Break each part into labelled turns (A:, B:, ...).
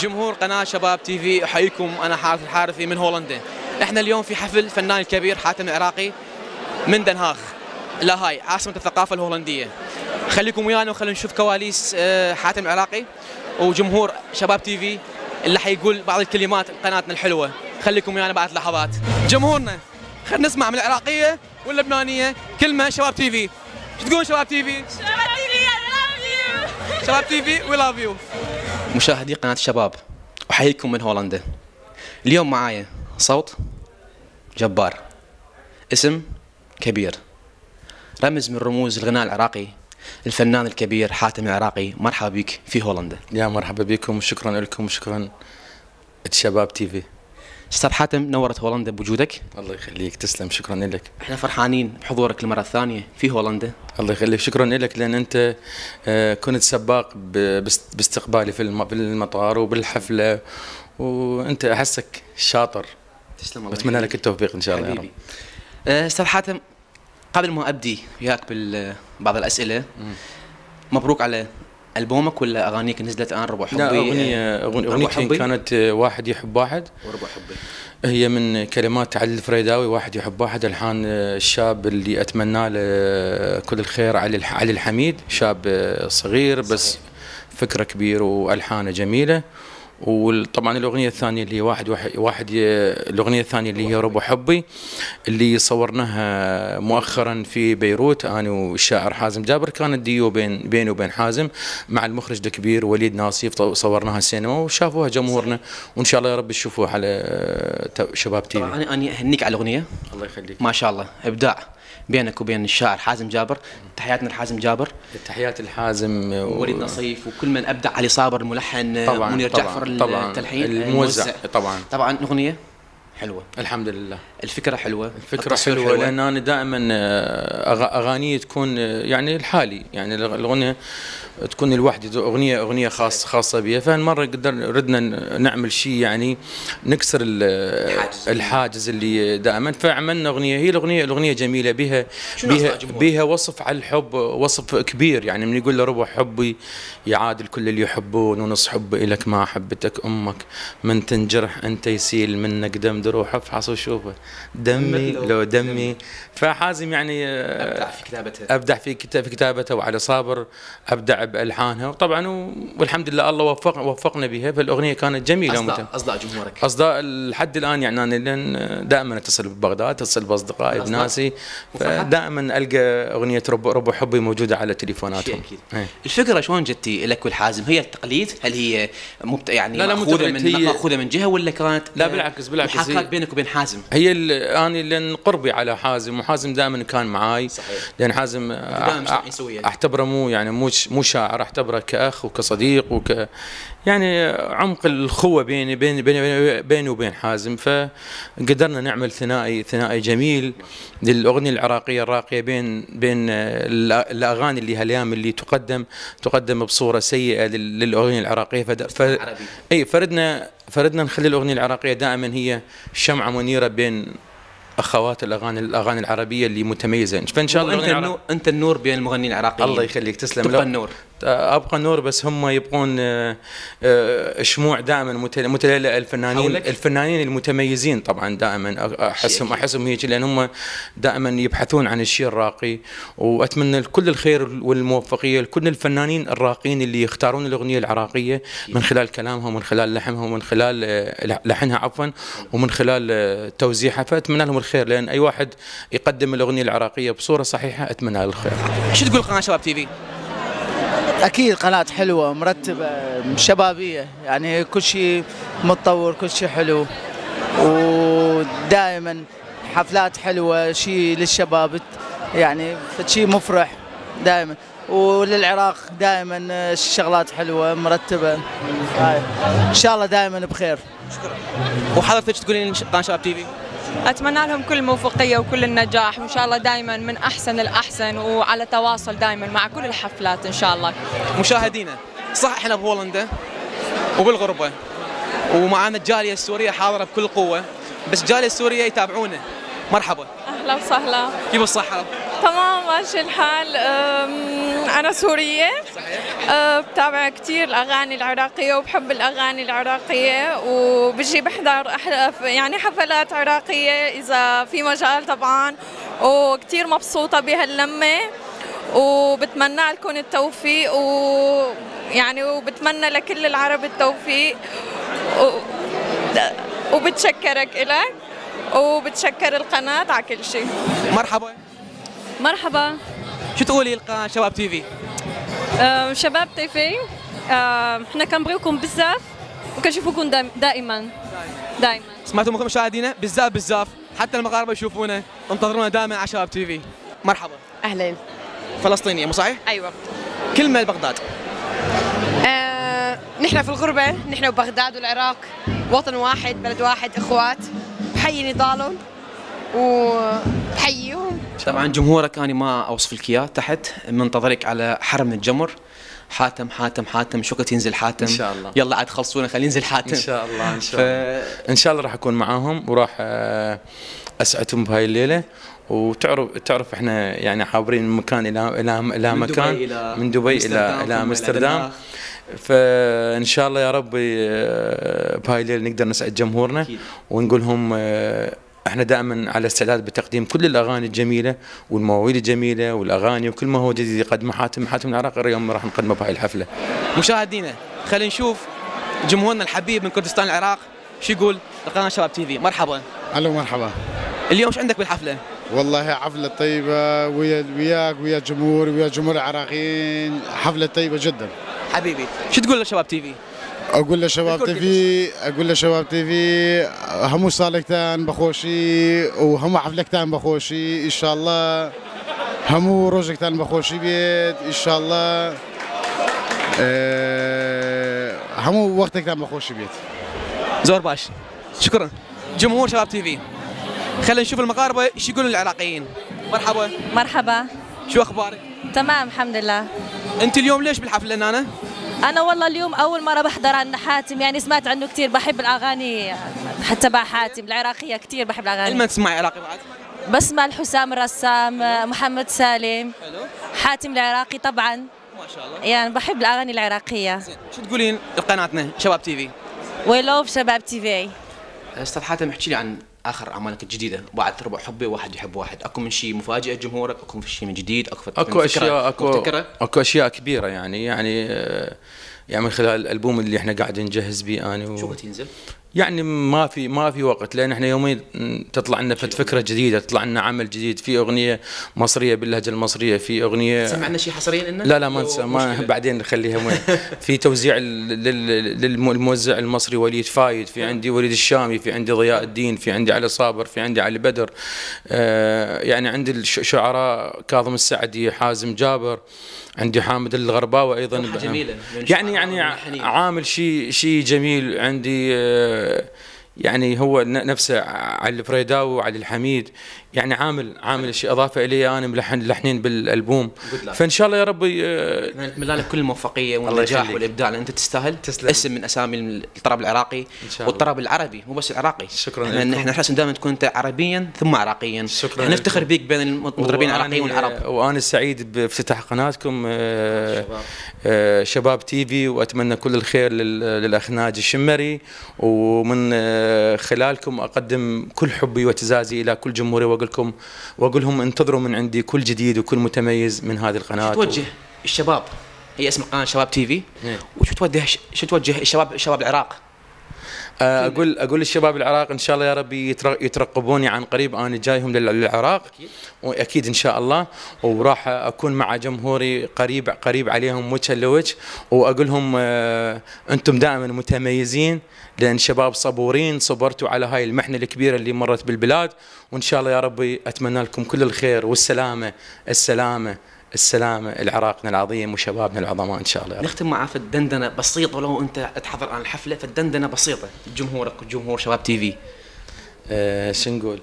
A: جمهور قناة شباب TV أحييكم أنا حارث الحارثي من هولندا إحنا اليوم في حفل الفنان الكبير حاتم العراقي من Den Haag لاهاي عاصمة الثقافة الهولندية. خليكم ويانا وخلينا نشوف كواليس آه، حاتم العراقي وجمهور شباب TV اللي حيقول بعض الكلمات قناتنا الحلوة. خليكم ويانا بعد لحظات. جمهورنا خلينا نسمع من العراقية واللبنانية كلمة شباب TV. شو تقولون شباب TV؟ شباب TV we love you مشاهدي قناة الشباب أحييكم من هولندا. اليوم معايا صوت جبار اسم كبير. رمز من رموز الغناء العراقي الفنان الكبير حاتم العراقي. مرحبا بك في هولندا.
B: يا مرحبا بكم وشكرا لكم وشكرا شباب TV.
A: أستاذ حاتم نورت هولندا بوجودك.
B: الله يخليك تسلم شكرا لك.
A: إحنا فرحانين بحضورك المره الثانية في هولندا.
B: الله يخليك شكرا لك لأن أنت آه، كنت سباق باستقبالي في الم- في المطار وبالحفلة وأنت أحسك شاطر.
A: تسلم الله
B: واتمنى لك. التوفيق إن شاء الله يا رب.
A: آه، أستاذ حاتم قبل ما أبدي وياك ببعض الأسئلة مبروك على ألبومك ولا أغانيك نزلت الآن ربع حبي؟
B: لا اغنيه أغنيتين
A: حبي؟
B: كانت آه، واحد يحب واحد.
A: وربع حبي.
B: هي من كلمات علي الفريداوي واحد يحب واحد. الحان آه، الشاب اللي اتمنى له كل الخير علي علي الحميد. شاب آه، صغير بس
A: صحيح.
B: فكرة كبير وألحانه جميلة. وطبعا الأغنية الثانية اللي هي واحد واحد, الأغنية الثانية اللي هي ربع حبي اللي صورناها مؤخرا في بيروت. أنا والشاعر حازم جابر كانت ديو بين بيني وبين حازم مع المخرج الكبير وليد ناصيف صورناها السينما وشافوها جمهورنا. وإن شاء الله يا رب تشوفوها على شباب تي
A: طبعا أنا أهنيك على الأغنية.
B: الله يخليك.
A: ما شاء الله. إبداع. بينك وبين الشاعر حازم جابر تحياتنا لحازم جابر.
B: تحيات الحازم و-
A: ووليد نصيف وكل من أبدع علي صابر الملحن
B: طبعا
A: منير
B: طبعا
A: جعفر
B: طبعا
A: التلحين
B: الموزع طبعا.
A: طبعا الاغنيه حلوة.
B: الحمد لله.
A: الفكرة حلوة
B: الفكرة
A: التصوير
B: حلوة لأن أنا دائما آه، أغاني تكون آه، يعني الحالي يعني الأغنية تكون لوحدي أغنية أغنية خاص خاصة بي فهالمرة قدر ردنا نعمل شيء يعني نكسر ال-
A: الحاجز.
B: الحاجز اللي دائما. فعملنا أغنية هي الأغنية الأغنية جميلة. بها بها؟ بها وصف على الحب وصف كبير. يعني من يقول له ربع حبي يعادل كل اللي يحبون ونص حب إلك ما حبتك أمك. من تنجرح أنت يسيل منك دم. دروح افحص وشوفه دمي لو دمي. فحازم يعني
A: أبدع في كتابتها
B: أبدع في كتابته وعلى صابر. أبدع بالحانها وطبعا والحمد لله الله وفق وفقنا بها فالأغنية كانت جميلة
A: اصداء
B: ومت-
A: أصداء جمهورك
B: أصداء لحد الآن يعني أنا لأن دائما أتصل ببغداد أتصل
A: بأصدقائي.
B: بناسي. فدائما ألقى أغنية رب رب حبي موجودة على تليفوناتهم. إيه.
A: الفكرة شلون جتي لك والحازم هي التقليد هل هي مبت... يعني
B: لا، لا، تقليد،
A: من
B: هي-
A: مأخوذة من جهة ولا كانت
B: لا، بالعكس- بالعكس،
A: محاكاه
B: هي-
A: بينك وبين حازم
B: هي ال- أنا لأن قربي على حازم وحازم دائما كان معاي
A: صحيح.
B: لأن حازم
A: دائما
B: أ-. أعتبره مو يعني مو مو شاعر اعتبره كأخ وكصديق وك يعني عمق الاخوه بيني بين بيني بيني وبين حازم. فقدرنا نعمل ثنائي ثنائي جميل للأغنية العراقية الراقية بين بين الأغاني اللي هالأيام اللي تقدم تقدم بصورة سيئة لل- للأغنية العراقية. فد... إي فردنا فردنا نخلي الأغنية العراقية دائما هي شمعة منيرة بين أخوات الاغاني الأغاني العربية اللي متميزه فإن شاء الله
A: انت النور أنت النور بين المغنيين العراقيين.
B: الله يخليك تسلم.
A: تبقى النور.
B: أبقى نور بس هم يبقون آه، آه، شموع دائما متل- متلألئه الفنانين؟ الفنانين المتميزين طبعا دائما
A: أحسهم.
B: أحسهم هيك لأن هم دائما يبحثون عن الشيء الراقي وأتمنى كل الخير والموفقية لكل الفنانين الراقيين اللي يختارون الأغنية العراقية من خلال كلامها ومن خلال لحنها ومن خلال آه، لحنها عفوا ومن خلال توزيعها فأتمنى لهم الخير لأن أي واحد يقدم الأغنية العراقية بصورة صحيحة أتمنى له الخير
A: شو تقول قناة شباب تي في؟
C: أكيد قناة حلوة مرتبة شبابية يعني كل شيء متطور كل شيء حلو ودائما حفلات حلوة شيء للشباب يعني شيء مفرح دائما وللعراق دائما الشغلات حلوة مرتبة. إن شاء الله دائما بخير
A: وحضرتك تقولين قناه شباب تي في؟
D: أتمنى لهم كل الموفقيه وكل النجاح وإن شاء الله دائما من أحسن الأحسن وعلى تواصل دائما مع كل الحفلات إن شاء الله.
A: مشاهدينا صح إحنا بهولندا وبالغربة ومعانا الجالية السورية حاضرة بكل قوة بس الجالية السورية يتابعونا. مرحبا.
D: أهلا وسهلا.
A: كيف الصحة؟
E: تمام ماشي الحال. أنا سورية. أه، بتابع كتير الأغاني العراقية وبحب الأغاني العراقية وبجي بحضر يعني حفلات عراقية إذا في مجال طبعا. وكتير مبسوطة بهاللمة وبتمنى لكم التوفيق ويعني وبتمنى لكل العرب التوفيق. و... وبتشكرك إلك وبتشكر القناة على كل شيء.
A: مرحبا.
F: مرحبا.
A: شو تقولي القناه شباب TV؟
F: آه، شباب TV آه، إحنا كنبغيوكم بزاف وكنشوفوكم دائم- دائما. دائما.
A: سمعتوا مشاهدينا بزاف بزاف. حتى المغاربة يشوفونا انتظرونا دائما على شباب TV. مرحبا.
G: اهلين
A: فلسطينيه مو صحيح؟
G: أيوه.
A: كلمة لبغداد.
G: آه، نحن في الغربة نحن وبغداد والعراق وطن واحد بلد واحد إخوات بحيي نضالهم. وبحييهم
A: طبعا جمهورك أنا ما أوصف لك اياه تحت منتظرك على حرم الجمر. حاتم حاتم حاتم شو وقت ينزل حاتم؟
B: إن شاء الله.
A: يلا عاد خلصونا خلينا ينزل حاتم.
B: إن شاء الله إن
A: ف...
B: شاء الله. إن شاء الله راح أكون معاهم وراح آه، أسعدهم بهاي الليلة. وتعرف تعرف إحنا يعني حابرين من مكان إلى إلى إلى
A: من
B: مكان.
A: دبي إلى
B: من دبي
A: إلى
B: إلى
A: أمستردام.
B: فإن شاء الله يا رب آه، بهاي الليلة نقدر نسعد جمهورنا. ونقول لهم آه، إحنا دائما على استعداد بتقديم كل الأغاني الجميلة والمواويل الجميلة والأغاني وكل ما هو جديد يقدمه حاتم حاتم العراق اليوم راح نقدمه بهاي الحفلة.
A: مشاهدينا خلينا نشوف جمهورنا الحبيب من كردستان العراق شو يقول القناه شباب TV. مرحبا.
H: ألو مرحبا
A: اليوم شو عندك بالحفلة؟
H: والله حفلة طيبة ويا وياك ويا الجمهور ويا جمهور العراقيين حفلة طيبة جدا.
A: حبيبي شو تقول لشباب TV؟
H: أقول لشباب TV أقول لشباب TV هەموو ساڵێکتان بە خۆشی و هەموو حەفلەکەتان بە خۆشی إن شاء الله. هەموو ڕۆژێکتان بە خۆشی بێت إن شاء الله. آه همو وقتكتان بخوشي بيت.
A: زور باش. شكرا. جمهور شباب تي في خلينا نشوف المغاربه إيش يقولون العراقيين؟ مرحبا.
F: مرحبا.
A: شو أخبارك؟
F: تمام الحمد لله.
A: أنت اليوم ليش بالحفله نانا
F: أنا والله اليوم أول مرة بحضر عند حاتم يعني سمعت عنه كثير بحب الأغاني حتى تبع حاتم العراقية كثير بحب الأغاني.
A: لما تسمعي عراقي بعد؟
F: بسمع الحسام الرسام محمد سالم.
A: حلو.
F: حاتم العراقي طبعا.
A: ما شاء الله.
F: يعني بحب الأغاني العراقية.
A: زين. شو تقولين لقناتنا شباب TV. we
F: love شباب TV.
A: أستاذ حاتم احكي لي عن آخر أعمالك الجديدة بعد ربع حبي واحد يحب واحد أكو من شيء مفاجئ جمهورك أكو من شيء من جديد أكو
B: أكو
A: من فكرة
B: اشياء أكو
A: مبتكرة؟
B: أكو أشياء كبيرة يعني يعني آه، يعني من خلال الألبوم اللي إحنا قاعدين نجهز به أنا
A: شو
B: و...
A: وقت ينزل؟
B: يعني ما في ما في وقت لأن إحنا يومين تطلع لنا فكرة جديدة تطلع لنا عمل جديد في أغنية مصرية باللهجة المصرية في أغنية
A: سمعنا شيء حصريا لنا؟
B: لا لا ما نسى ما. بعدين نخليها في توزيع لل- لل- للموزع المصري وليد فايد في عندي وليد الشامي في عندي ضياء الدين في عندي علي صابر في عندي علي بدر آه يعني عندي الشعراء كاظم السعدي حازم جابر عندي حامد الغرباوي أيضا
A: روحها جميلة. بين
B: يعني يعني
A: وملحنين.
B: عامل شيء شيء جميل عندي آه يعني هو نفسه علي الفريداوي وعلي الحميد يعني عامل عامل شيء إضافة إلي أنا ملحن لحنين
A: بالألبوم.
B: فإن شاء الله يا ربي آه،
A: نتمنى لك كل
B: الموفقية
A: والنجاح. والإبداع لأن أنت تستاهل
B: تسلم.
A: اسم من أسامي الطرب العراقي. والطرب العربي مو بس العراقي
B: شكراً لكم.
A: إحنا لازم دائما تكون أنت عربيا ثم عراقيا
B: شكراً
A: إحنا نفتخر. بيك بين المطربين العراقيين والعرب
B: وأنا سعيد بافتتاح قناتكم آه،
A: شباب.
B: آه، شباب تي في وأتمنى كل الخير لل- للاخ ناجي الشمري ومن آه، خلالكم أقدم كل حبي واعتزازي إلى كل جمهوري واقول لكم واقول لهم انتظروا من عندي كل جديد وكل متميز من هذه القناة.
A: شو توجه الشباب؟ هي اسم القناه شباب تي في.
B: إيه.
A: وشو توجه شو توجه الشباب شباب العراق؟
B: أقول أقول للشباب العراق إن شاء الله يا ربي يتر- يترقبوني عن قريب. أنا جايهم لل- للعراق. وأكيد إن شاء الله. وراح أكون مع جمهوري قريب قريب عليهم وجها لوجه. وأقول لهم آه، أنتم دائما متميزين. لأن شباب صبورين صبرتوا على هاي المحنة الكبيرة اللي مرت بالبلاد. وإن شاء الله يا ربي أتمنى لكم كل الخير والسلامة السلامة. السلامه العراقنا العظيم وشبابنا العظماء إن شاء الله يا رب.
A: نختم معاه في الدندنة بسيطة ولو أنت تحضر عن الحفلة فالدندنه بسيطة جمهورك وجمهور شباب تي في
B: آه، شو نقول؟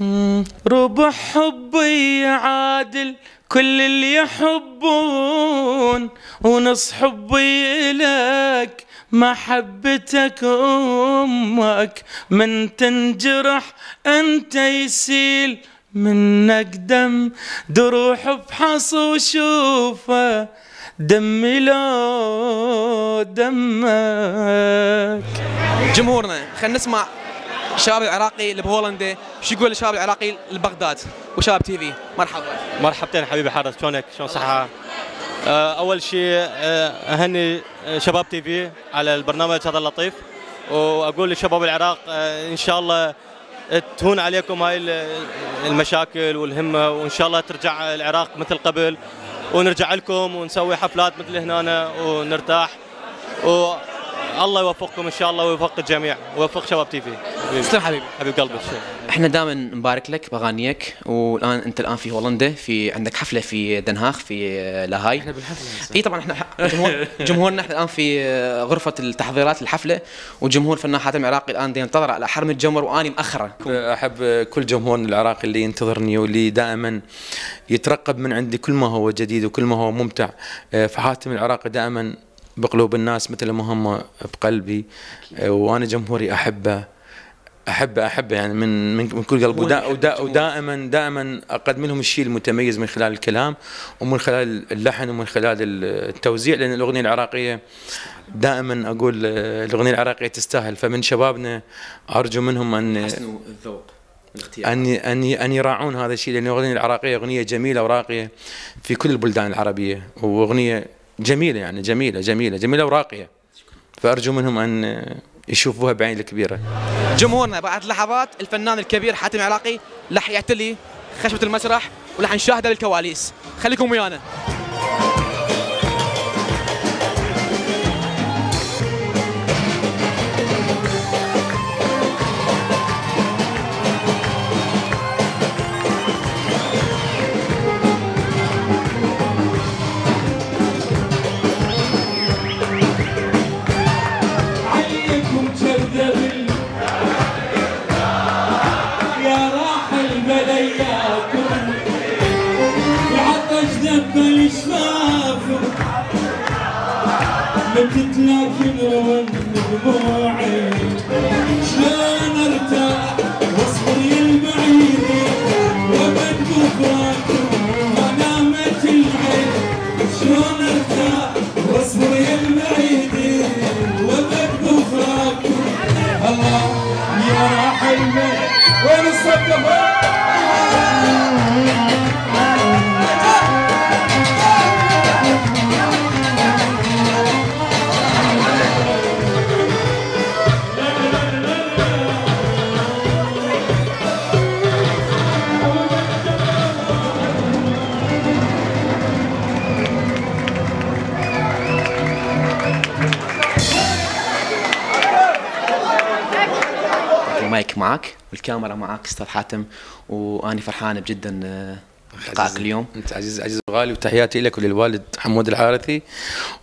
B: مم، ربع حبي عادل كل اللي يحبون ونص حبي لك محبتك أمك من تنجرح أنت يسيل من أقدم دروح بحص وشوفه. دمي لو دمك.
A: جمهورنا خلينا نسمع الشباب العراقي اللي بهولندا شو يقول الشباب العراقي لبغداد؟ وشباب TV مرحبا.
I: مرحبتين حبيبي حارث شلونك؟ شلون صحة؟ آه، أول شيء آه، أهني شباب TV على البرنامج هذا اللطيف. وأقول لشباب العراق آه، إن شاء الله تهون عليكم هاي ال- المشاكل والهمة وإن شاء الله ترجع العراق مثل قبل. ونرجع لكم ونسوي حفلات مثل هنا ونرتاح. والله يوفقكم إن شاء الله ويوفق الجميع ويوفق شباب TV.
A: تسلم حبيبي.
I: حبيب قلبي.
A: إحنا دائما نبارك لك باغانيك والآن أنت الآن في هولندا في عندك حفلة في دنهاخ في لاهاي. إحنا بالحفلة إي طبعا إحنا جمهور جمهورنا إحنا الآن في غرفة التحضيرات للحفلة وجمهور فنان حاتم العراقي الآن ينتظر على حرم الجمر وأني مأخره
B: أحب كل جمهورنا العراقي اللي ينتظرني واللي دائما يترقب من عندي كل ما هو جديد وكل ما هو ممتع. فحاتم العراقي دائما بقلوب الناس مثل ما هم بقلبي. وأنا جمهوري أحبه. احبه احبه يعني من من من كل قلب. ودا ودا ودائما دائما اقدم لهم الشيء المتميز من خلال الكلام ومن خلال اللحن ومن خلال التوزيع لأن الأغنية العراقية دائما أقول آه، الأغنية العراقية تستاهل. فمن شبابنا أرجو منهم ان
A: حسن الذوق
B: ان ان أن يراعون هذا الشيء لأن الأغنية العراقية أغنية جميلة وراقية في كل البلدان العربية وأغنية جميلة يعني جميلة جميلة جميلة وراقية. فأرجو منهم ان يشوفوها بعين الكبيرة.
A: جمهورنا بعد لحظات الفنان الكبير حاتم العراقي راح يعتلي خشبه المسرح وراح نشاهده بالكواليس خليكم ويانا.
J: بلياكم العطش دب الشفاف متت لكن روان دموعي Amen. Where is up the
A: المايك معك والكاميرا معك أستاذ حاتم وأني فرحان جدا آه، لقائك اليوم.
B: أنت عزيز عزيز وغالي وتحياتي لك وللوالد حمود الحارثي.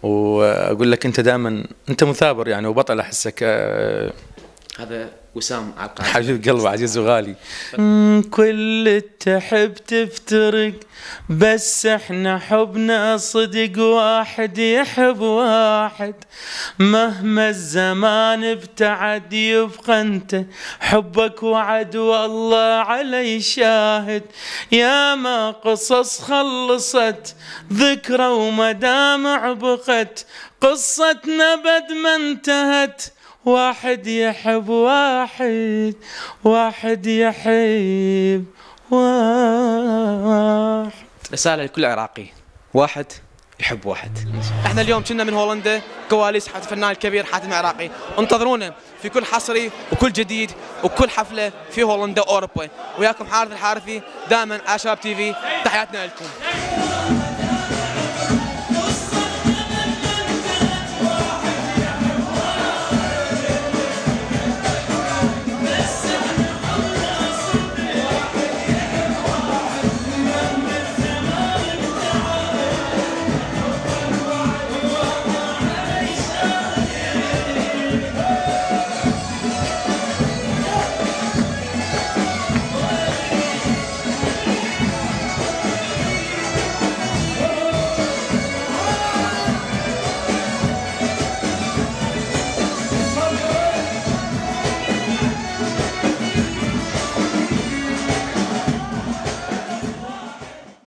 B: وأقول لك أنت دائما أنت مثابر يعني وبطل أحسك آه،
A: هذا وسام عبقري.
B: حبيب قلبي عزيز وغالي. كل تحب تفترق بس إحنا حبنا صدق واحد يحب واحد. مهما الزمان ابتعد يبقى انت حبك وعد والله علي شاهد. يا ما قصص خلصت ذكرى ومدامع بقت قصتنا بد ما انتهت واحد يحب واحد واحد يحب واحد.
A: رسالة لكل عراقي. واحد يحب واحد. إحنا اليوم كنا من هولندا كواليس حاتم الفنان الكبير حاتم العراقي انتظرونا في كل حصري وكل جديد وكل حفلة في هولندا واوروبا وياكم حارث الحارثي دائما على شباب تي في. تحياتنا لكم.